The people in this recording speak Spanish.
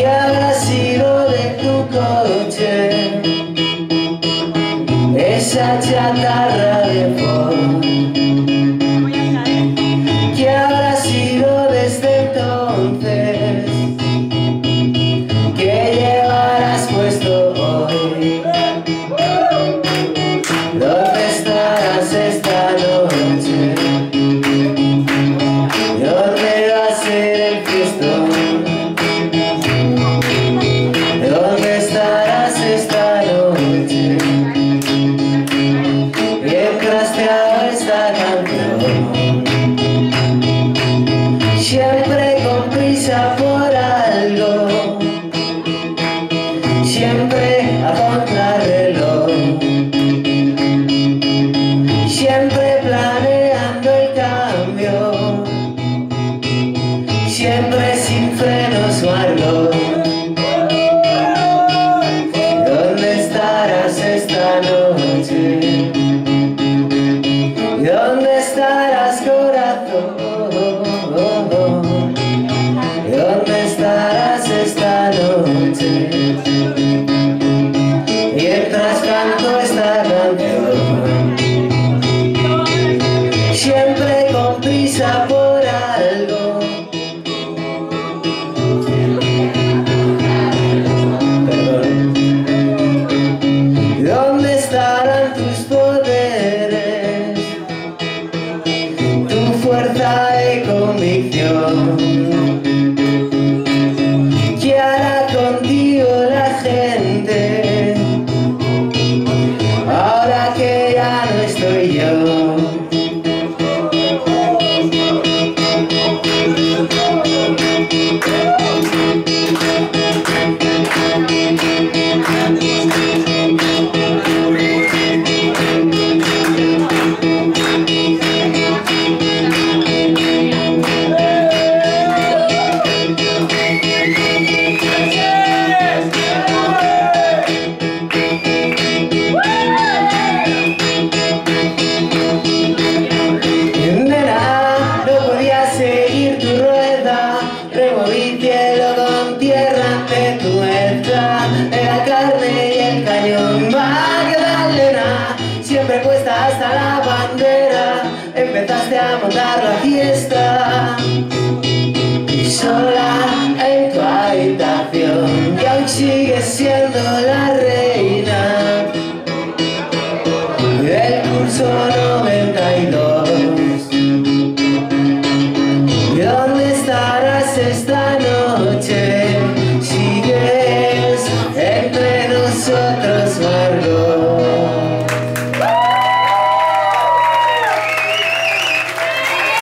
que habrá sido de tu coche. Esa chatarra de forma Siempre con prisa por algo Siempre a contrarreloj Siempre planeando el cambio Siempre sin frenos o algo ¿Dónde estarás esta noche? ¿Dónde estarás corazón? Removí cielo con tierra ante tu muerta La carne y el cañón Magdalena Siempre puesta hasta la bandera. Empezaste a montar la fiesta recuerdo